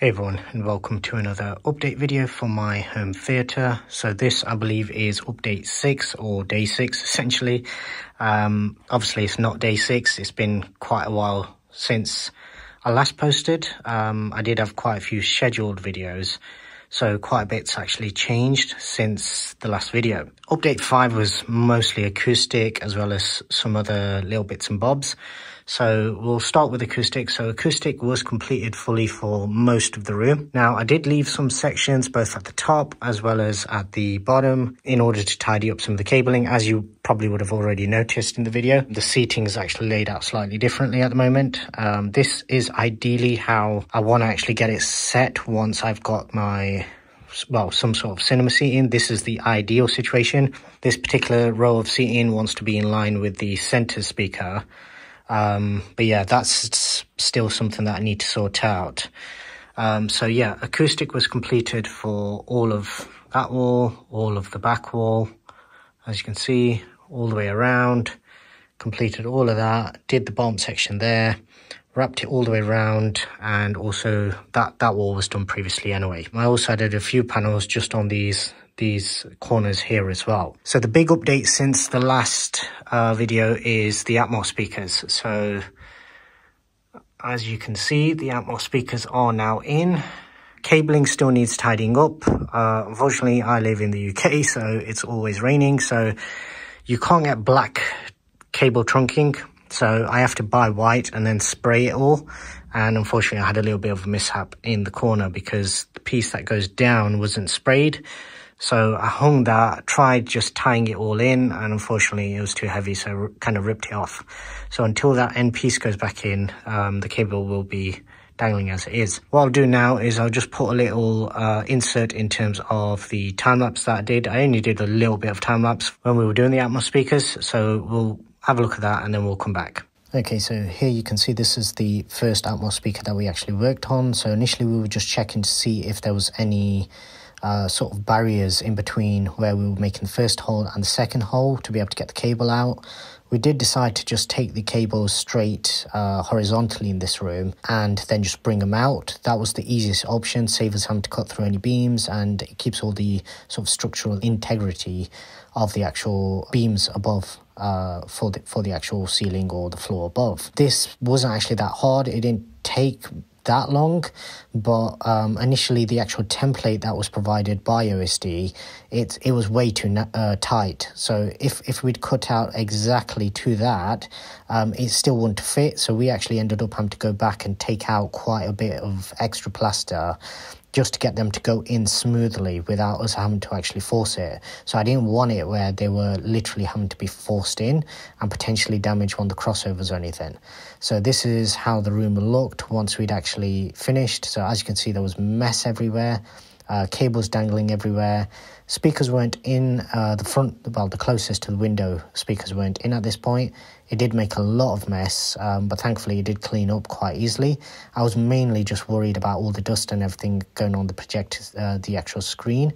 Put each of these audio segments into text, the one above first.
Hey everyone and welcome to another update video for my home theatre. So this I believe is update 6 or day 6 essentially. Um, obviously it's not day 6, it's been quite a while since I last posted. Um, I did have quite a few scheduled videos so quite a bit's actually changed since the last video. Update 5 was mostly acoustic as well as some other little bits and bobs. So we'll start with acoustic. So acoustic was completed fully for most of the room. Now I did leave some sections both at the top as well as at the bottom in order to tidy up some of the cabling. As you probably would have already noticed in the video, the seating is actually laid out slightly differently at the moment. Um, this is ideally how I want to actually get it set once I've got my well, some sort of cinema seating. This is the ideal situation. This particular row of seating wants to be in line with the center speaker um, but yeah, that's still something that I need to sort out. Um, so yeah, acoustic was completed for all of that wall, all of the back wall, as you can see, all the way around, completed all of that, did the bottom section there, wrapped it all the way around, and also that, that wall was done previously anyway. I also added a few panels just on these these corners here as well. So the big update since the last uh, video is the Atmos speakers. So as you can see, the Atmos speakers are now in. Cabling still needs tidying up. Uh, unfortunately, I live in the UK, so it's always raining. So you can't get black cable trunking. So I have to buy white and then spray it all. And unfortunately, I had a little bit of a mishap in the corner because the piece that goes down wasn't sprayed. So I hung that, tried just tying it all in, and unfortunately it was too heavy, so kind of ripped it off. So until that end piece goes back in, um, the cable will be dangling as it is. What I'll do now is I'll just put a little uh, insert in terms of the time lapse that I did. I only did a little bit of time lapse when we were doing the Atmos speakers, so we'll have a look at that and then we'll come back. Okay, so here you can see this is the first Atmos speaker that we actually worked on. So initially we were just checking to see if there was any uh, sort of barriers in between where we were making the first hole and the second hole to be able to get the cable out. We did decide to just take the cables straight uh, horizontally in this room and then just bring them out. That was the easiest option, save us having to cut through any beams and it keeps all the sort of structural integrity of the actual beams above uh, for the for the actual ceiling or the floor above. This wasn't actually that hard. It didn't take that long, but um, initially the actual template that was provided by OSD, it it was way too uh, tight. So if if we'd cut out exactly to that, um, it still wouldn't fit. So we actually ended up having to go back and take out quite a bit of extra plaster just to get them to go in smoothly without us having to actually force it. So I didn't want it where they were literally having to be forced in and potentially damage one of the crossovers or anything. So this is how the room looked once we'd actually finished. So as you can see, there was mess everywhere, uh, cables dangling everywhere. Speakers weren't in uh, the front, well, the closest to the window speakers weren't in at this point. It did make a lot of mess, um, but thankfully it did clean up quite easily. I was mainly just worried about all the dust and everything going on the projector, uh, the actual screen.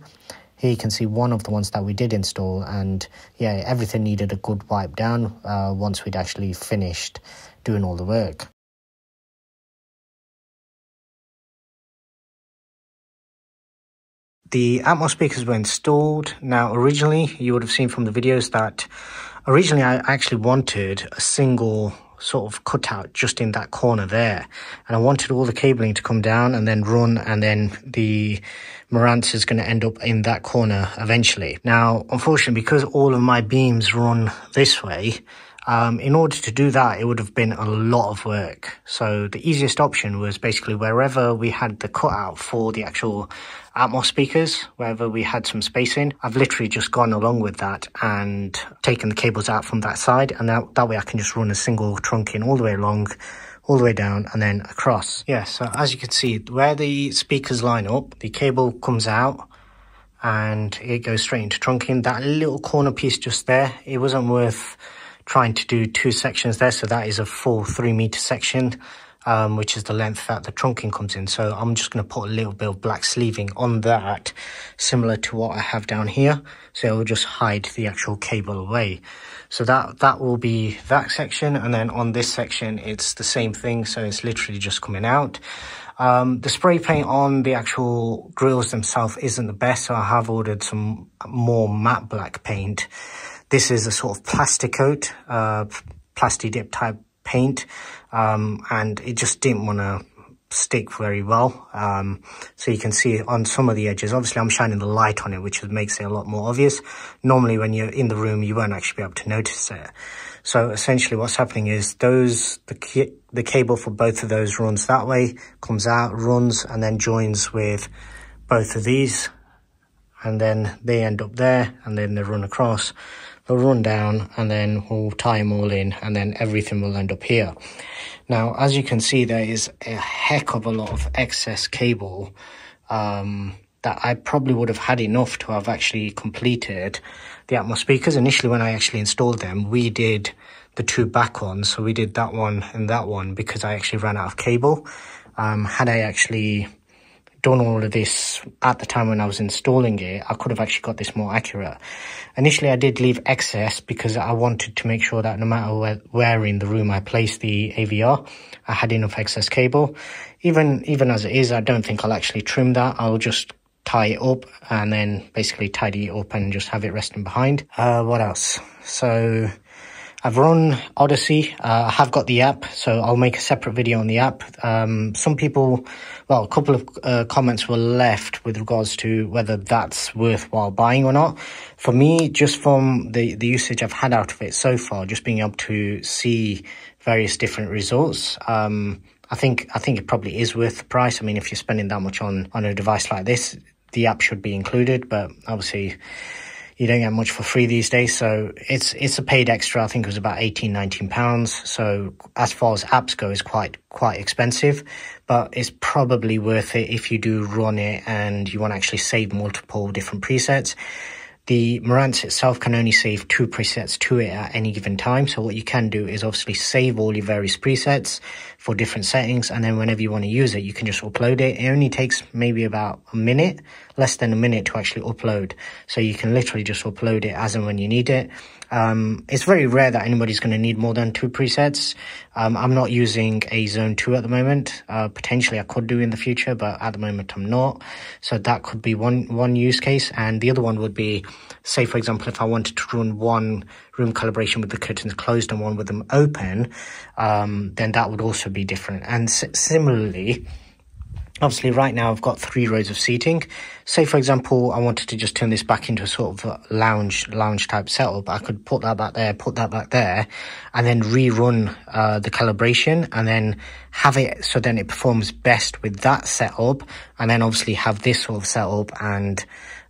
Here you can see one of the ones that we did install, and yeah, everything needed a good wipe down uh, once we'd actually finished doing all the work. The Atmos speakers were installed. Now, originally, you would have seen from the videos that originally I actually wanted a single sort of cutout just in that corner there. And I wanted all the cabling to come down and then run and then the Marantz is going to end up in that corner eventually. Now, unfortunately, because all of my beams run this way, um, in order to do that, it would have been a lot of work. So the easiest option was basically wherever we had the cutout for the actual Atmos speakers, wherever we had some spacing. I've literally just gone along with that and taken the cables out from that side. And that, that way I can just run a single trunk in all the way along, all the way down and then across. Yeah, so as you can see, where the speakers line up, the cable comes out and it goes straight into trunking. That little corner piece just there, it wasn't worth trying to do two sections there. So that is a full three meter section, um, which is the length that the trunking comes in. So I'm just going to put a little bit of black sleeving on that, similar to what I have down here. So it will just hide the actual cable away. So that, that will be that section. And then on this section, it's the same thing. So it's literally just coming out. Um, the spray paint on the actual grills themselves isn't the best, so I have ordered some more matte black paint. This is a sort of plastic coat, uh, plasti dip type paint, um, and it just didn't want to stick very well. Um, so you can see on some of the edges, obviously I'm shining the light on it, which makes it a lot more obvious. Normally when you're in the room, you won't actually be able to notice it. So essentially what's happening is those, the, the cable for both of those runs that way, comes out, runs, and then joins with both of these. And then they end up there, and then they run across. They'll run down, and then we'll tie them all in, and then everything will end up here. Now, as you can see, there is a heck of a lot of excess cable um, that I probably would have had enough to have actually completed the Atmos speakers. Initially, when I actually installed them, we did the two back ones. So we did that one and that one because I actually ran out of cable. Um, had I actually done all of this at the time when I was installing it, I could have actually got this more accurate. Initially, I did leave excess because I wanted to make sure that no matter where, where in the room I placed the AVR, I had enough excess cable. Even, even as it is, I don't think I'll actually trim that. I'll just tie it up and then basically tidy it up and just have it resting behind. Uh, what else? So I've run Audyssey. Uh, I have got the app, so I'll make a separate video on the app. Um, some people, well, a couple of uh, comments were left with regards to whether that's worthwhile buying or not. For me, just from the, the usage I've had out of it so far, just being able to see various different results, um, I think I think it probably is worth the price. I mean, if you're spending that much on on a device like this, the app should be included, but obviously you don't get much for free these days. So it's it's a paid extra. I think it was about 18, 19 pounds. So as far as apps go, it's quite quite expensive, but it's probably worth it if you do run it and you want to actually save multiple different presets. The Marantz itself can only save two presets to it at any given time. So what you can do is obviously save all your various presets for different settings. And then whenever you want to use it, you can just upload it. It only takes maybe about a minute, less than a minute to actually upload. So you can literally just upload it as and when you need it. Um, it's very rare that anybody's going to need more than two presets. Um, I'm not using a zone 2 at the moment. Uh, potentially I could do in the future, but at the moment I'm not. So that could be one, one use case. And the other one would be, say for example, if I wanted to run one room calibration with the curtains closed and one with them open, um, then that would also be different. And similarly, Obviously, right now I've got three rows of seating. Say, for example, I wanted to just turn this back into a sort of lounge, lounge type setup. I could put that back there, put that back there, and then rerun uh, the calibration, and then have it so then it performs best with that setup, and then obviously have this sort of setup and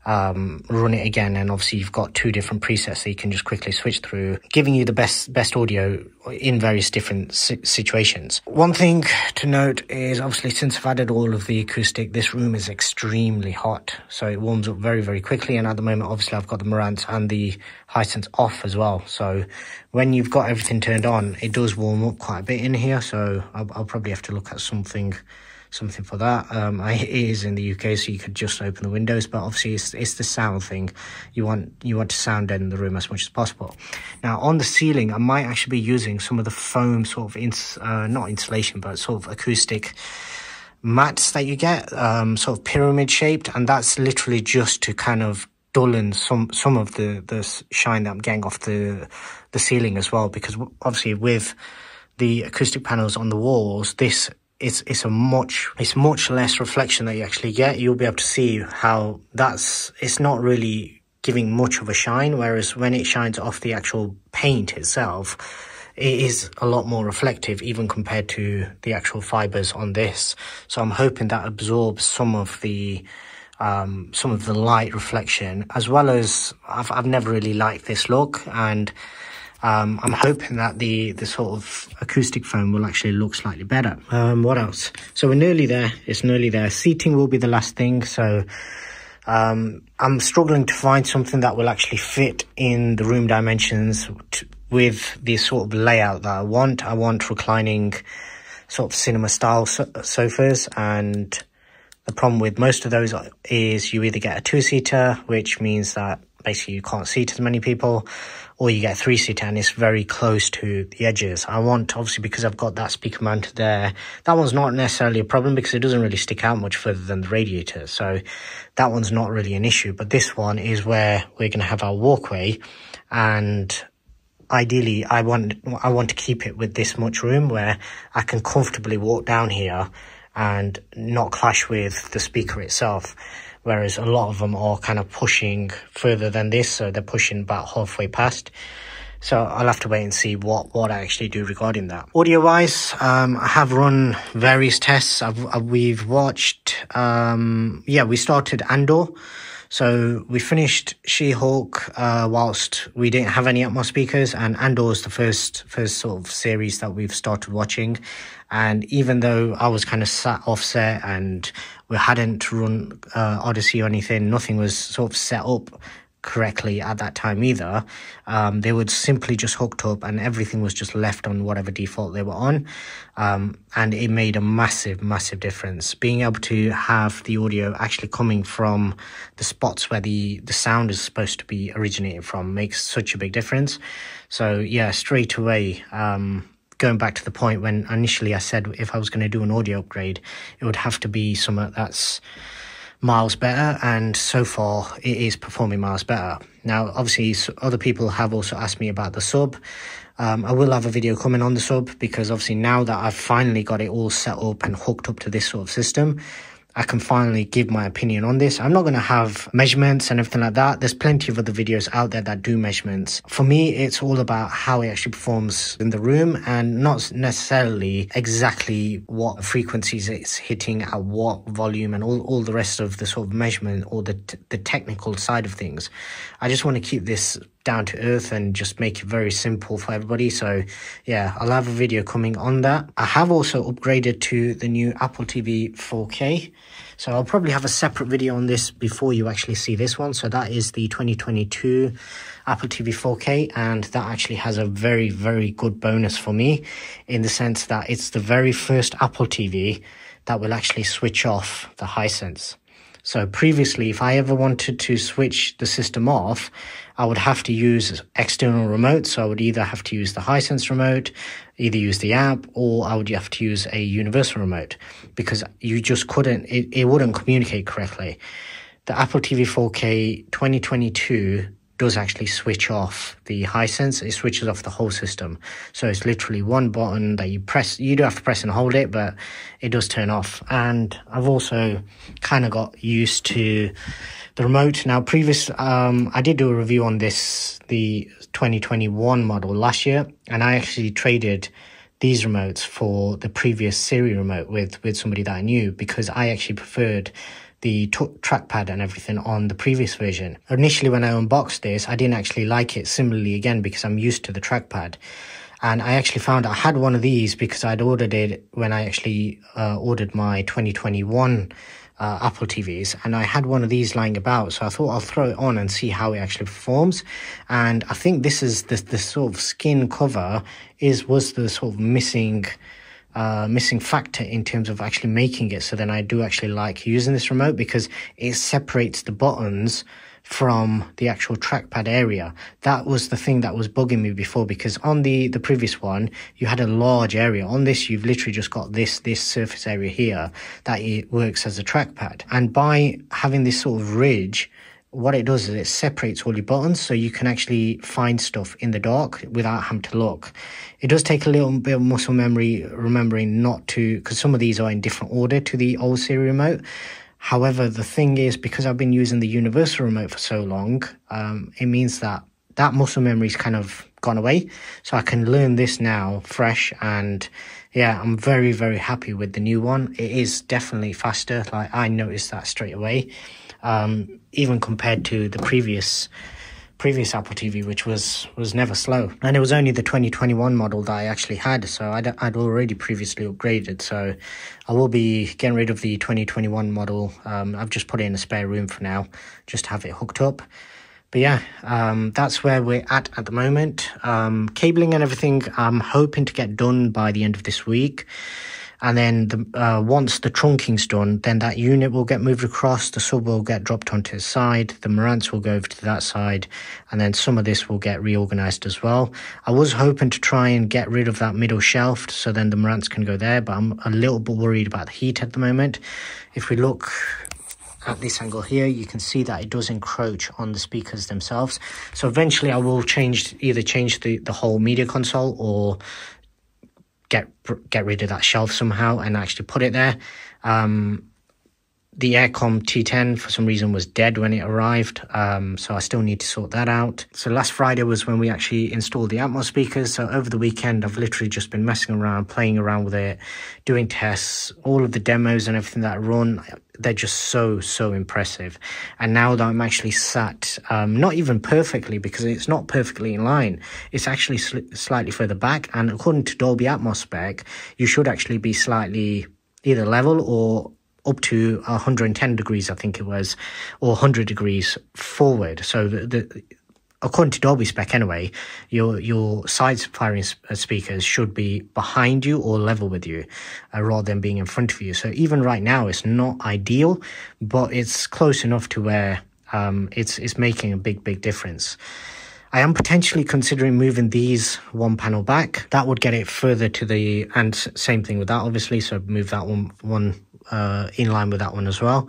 um, run it again. And obviously you've got two different presets that you can just quickly switch through, giving you the best, best audio in various different situations. One thing to note is obviously since I've added all of the acoustic, this room is extremely hot. So it warms up very, very quickly. And at the moment, obviously I've got the Marantz and the Hisense off as well. So when you've got everything turned on, it does warm up quite a bit in here. So I'll, I'll probably have to look at something something for that. Um, I, it is in the UK, so you could just open the windows, but obviously it's, it's the sound thing. You want you want to sound in the room as much as possible. Now on the ceiling, I might actually be using some of the foam sort of ins, uh, not insulation, but sort of acoustic mats that you get, um, sort of pyramid shaped, and that's literally just to kind of dullen some some of the the shine that I'm getting off the the ceiling as well, because obviously with the acoustic panels on the walls, this it's it's a much it's much less reflection that you actually get. You'll be able to see how that's it's not really giving much of a shine, whereas when it shines off the actual paint itself, it is a lot more reflective even compared to the actual fibers on this. So I'm hoping that absorbs some of the um, some of the light reflection as well as I've, I've never really liked this look and um, I'm hoping that the, the sort of acoustic foam will actually look slightly better. Um, what else? So we're nearly there. It's nearly there. Seating will be the last thing. So um, I'm struggling to find something that will actually fit in the room dimensions with the sort of layout that I want. I want reclining sort of cinema style so sofas and the problem with most of those is you either get a two-seater, which means that basically you can't seat as many people, or you get three seater and it's very close to the edges. I want, obviously, because I've got that speaker mounted there, that one's not necessarily a problem because it doesn't really stick out much further than the radiator. So that one's not really an issue. But this one is where we're going to have our walkway and ideally I want I want to keep it with this much room where I can comfortably walk down here and not clash with the speaker itself whereas a lot of them are kind of pushing further than this so they're pushing about halfway past so I'll have to wait and see what, what I actually do regarding that. Audio wise, um, I have run various tests. I've, I've we've watched, um, yeah, we started Andor. So we finished She-Hulk uh, whilst we didn't have any Atmos speakers, and Andor is the first first sort of series that we've started watching. And even though I was kind of sat offset and we hadn't run uh, Audyssey or anything, nothing was sort of set up correctly at that time either. Um, they were simply just hooked up and everything was just left on whatever default they were on. Um, and it made a massive, massive difference. Being able to have the audio actually coming from the spots where the, the sound is supposed to be originating from makes such a big difference. So yeah, straight away, um, going back to the point when initially I said if I was going to do an audio upgrade, it would have to be something that's miles better, and so far it is performing miles better. Now, obviously, other people have also asked me about the sub. Um, I will have a video coming on the sub because obviously now that I've finally got it all set up and hooked up to this sort of system, I can finally give my opinion on this. I'm not going to have measurements and everything like that. There's plenty of other videos out there that do measurements. For me, it's all about how it actually performs in the room and not necessarily exactly what frequencies it's hitting at what volume and all, all the rest of the sort of measurement or the, the technical side of things. I just want to keep this down to earth and just make it very simple for everybody. So yeah, I'll have a video coming on that. I have also upgraded to the new Apple TV 4K. So I'll probably have a separate video on this before you actually see this one. So that is the 2022 Apple TV 4K and that actually has a very, very good bonus for me in the sense that it's the very first Apple TV that will actually switch off the Hisense. So previously, if I ever wanted to switch the system off, I would have to use external remote. So I would either have to use the Hisense remote, either use the app, or I would have to use a universal remote because you just couldn't, it, it wouldn't communicate correctly. The Apple TV 4K 2022 does actually switch off the Hisense. It switches off the whole system. So it's literally one button that you press. You do have to press and hold it, but it does turn off. And I've also kind of got used to the remote. Now, previous, um, I did do a review on this, the 2021 model last year, and I actually traded these remotes for the previous Siri remote with, with somebody that I knew because I actually preferred the trackpad and everything on the previous version. Initially, when I unboxed this, I didn't actually like it similarly again because I'm used to the trackpad. And I actually found I had one of these because I'd ordered it when I actually uh, ordered my 2021 uh, Apple TVs, and I had one of these lying about, so I thought I'll throw it on and see how it actually performs. And I think this is the the sort of skin cover is was the sort of missing. Uh, missing factor in terms of actually making it so then I do actually like using this remote because it separates the buttons from the actual trackpad area. That was the thing that was bugging me before because on the, the previous one, you had a large area. On this, you've literally just got this, this surface area here that it works as a trackpad. And by having this sort of ridge, what it does is it separates all your buttons so you can actually find stuff in the dark without having to look. It does take a little bit of muscle memory remembering not to, because some of these are in different order to the old Siri remote. However, the thing is, because I've been using the universal remote for so long, um, it means that that muscle memory's kind of gone away. So I can learn this now fresh and yeah, I'm very, very happy with the new one. It is definitely faster. Like I noticed that straight away. Um, even compared to the previous previous Apple TV, which was was never slow. And it was only the 2021 model that I actually had, so I'd, I'd already previously upgraded. So I will be getting rid of the 2021 model. Um, I've just put it in a spare room for now, just to have it hooked up. But yeah, um, that's where we're at at the moment. Um, cabling and everything, I'm hoping to get done by the end of this week. And then the, uh, once the trunking's done, then that unit will get moved across, the sub will get dropped onto its side, the Marantz will go over to that side, and then some of this will get reorganized as well. I was hoping to try and get rid of that middle shelf so then the Marantz can go there, but I'm a little bit worried about the heat at the moment. If we look at this angle here, you can see that it does encroach on the speakers themselves. So eventually I will change, either change the, the whole media console or get get rid of that shelf somehow and actually put it there. Um, the Aircom T10 for some reason was dead when it arrived, um, so I still need to sort that out. So last Friday was when we actually installed the Atmos speakers. So over the weekend, I've literally just been messing around, playing around with it, doing tests. All of the demos and everything that I run, they're just so so impressive. And now that I'm actually sat, um, not even perfectly because it's not perfectly in line. It's actually sl slightly further back, and according to Dolby Atmos spec, you should actually be slightly either level or up to 110 degrees, I think it was, or 100 degrees forward. So the, the according to Dolby spec anyway, your your side firing uh, speakers should be behind you or level with you, uh, rather than being in front of you. So even right now, it's not ideal, but it's close enough to where um, it's it's making a big big difference. I am potentially considering moving these one panel back. That would get it further to the, and same thing with that, obviously. So move that one, one uh, in line with that one as well.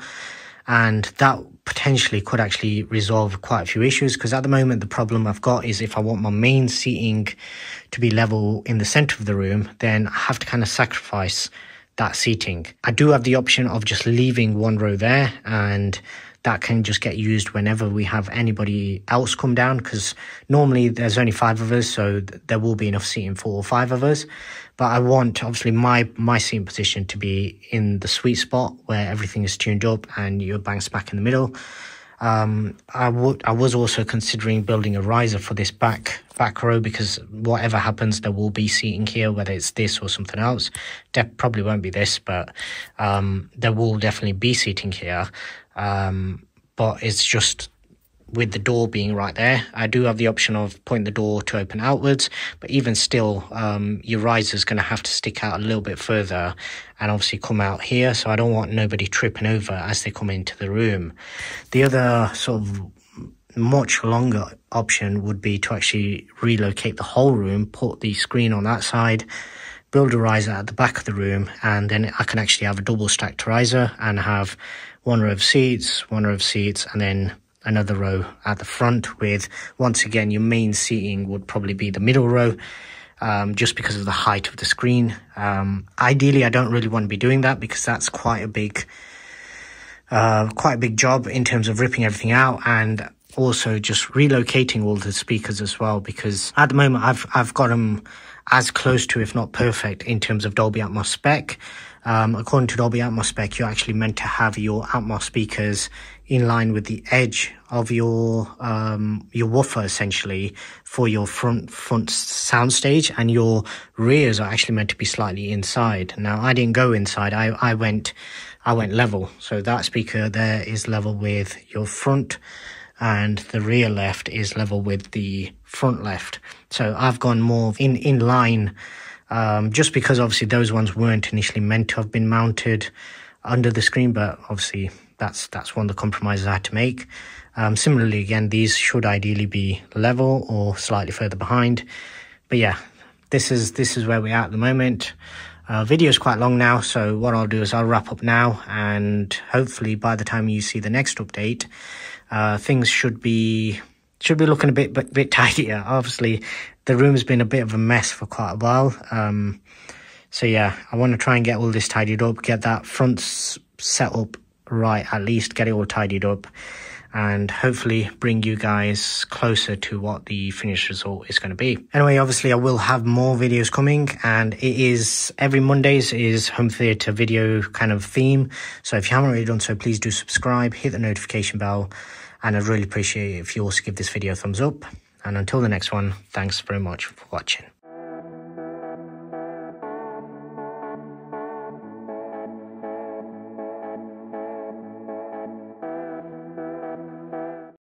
And that potentially could actually resolve quite a few issues because at the moment the problem I've got is if I want my main seating to be level in the center of the room, then I have to kind of sacrifice that seating. I do have the option of just leaving one row there and that can just get used whenever we have anybody else come down because normally there's only five of us so there will be enough seating for five of us but i want obviously my my seating position to be in the sweet spot where everything is tuned up and you're bang smack in the middle um, I would. I was also considering building a riser for this back back row because whatever happens, there will be seating here, whether it's this or something else. De- probably won't be this, but um, there will definitely be seating here. Um, but it's just with the door being right there. I do have the option of putting the door to open outwards, but even still, um, your riser is going to have to stick out a little bit further and obviously come out here. So I don't want nobody tripping over as they come into the room. The other sort of much longer option would be to actually relocate the whole room, put the screen on that side, build a riser at the back of the room, and then I can actually have a double stacked riser and have one row of seats, one row of seats, and then another row at the front with, once again, your main seating would probably be the middle row. Um, just because of the height of the screen. Um, ideally, I don't really want to be doing that because that's quite a big, uh, quite a big job in terms of ripping everything out and also just relocating all the speakers as well. Because at the moment, I've I've got them as close to, if not perfect, in terms of Dolby Atmos spec. Um, according to Dolby Atmos spec, you're actually meant to have your Atmos speakers in line with the edge of your um, your woofer essentially for your front front soundstage, and your rears are actually meant to be slightly inside. Now, I didn't go inside. I I went I went level. So that speaker there is level with your front, and the rear left is level with the front left. So I've gone more in in line um, just because obviously those ones weren't initially meant to have been mounted under the screen, but obviously that's that's one of the compromises I had to make. Um, similarly, again, these should ideally be level or slightly further behind. But yeah, this is this is where we're at at the moment. Uh, video is quite long now, so what I'll do is I'll wrap up now, and hopefully by the time you see the next update, uh, things should be should be looking a bit bit, bit tidier. Obviously, the room's been a bit of a mess for quite a while. Um, so yeah, I want to try and get all this tidied up, get that front set up right, at least get it all tidied up and hopefully bring you guys closer to what the finished result is going to be. Anyway, obviously I will have more videos coming and it is every Mondays is home theater video kind of theme. So if you haven't already done so, please do subscribe, hit the notification bell and I'd really appreciate it if you also give this video a thumbs up. And until the next one, thanks very much for watching.